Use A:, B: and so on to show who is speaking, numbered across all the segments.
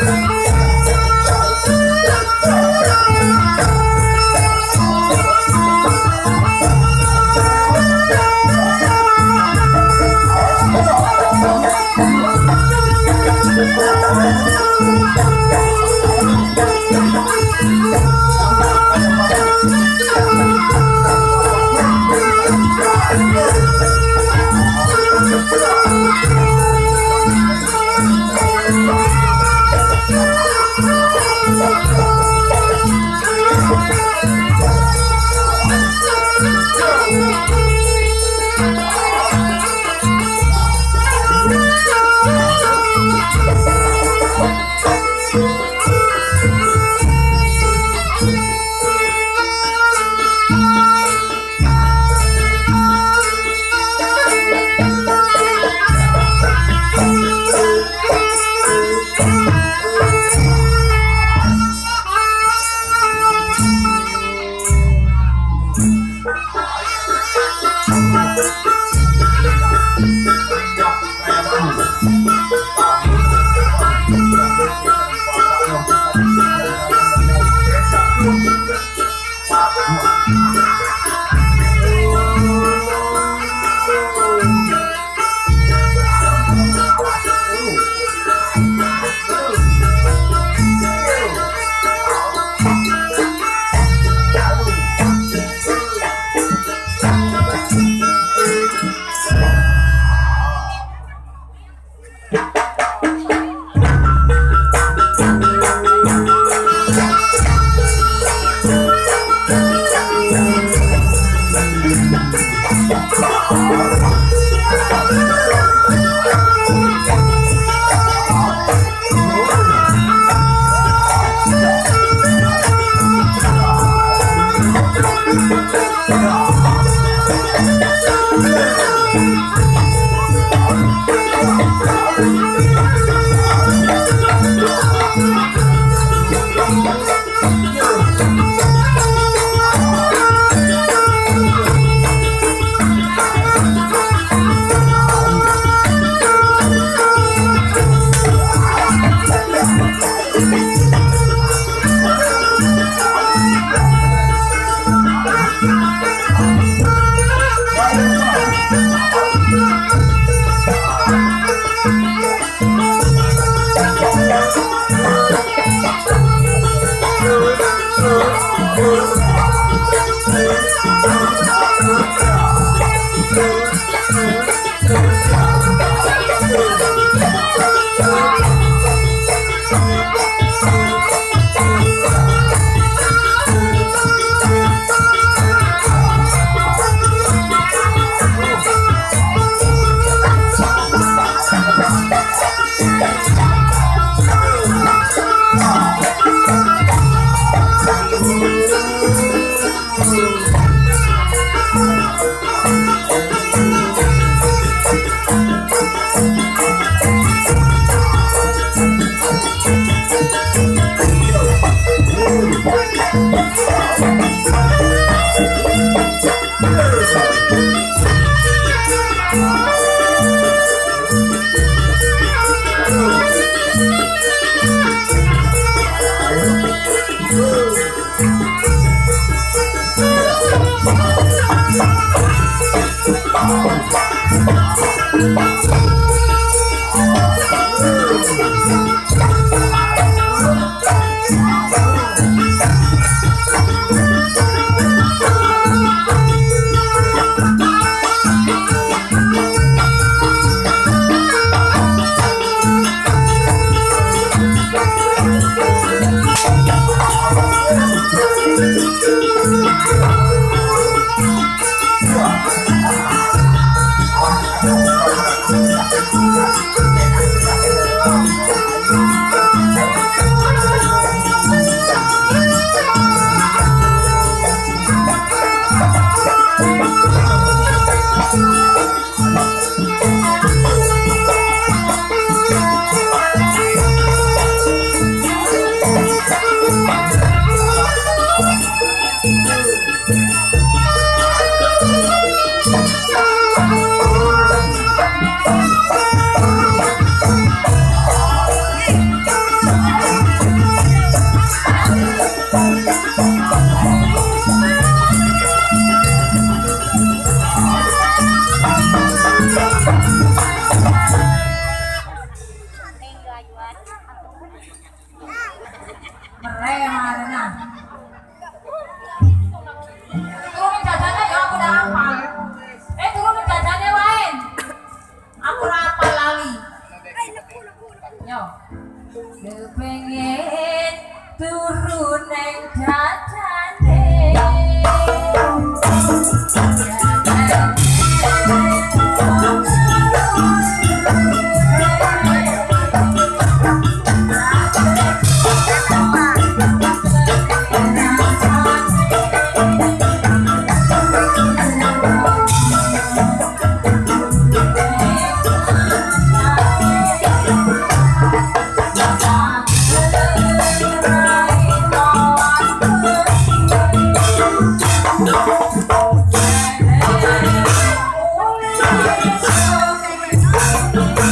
A: Bye. Oh!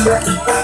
A: Gracias.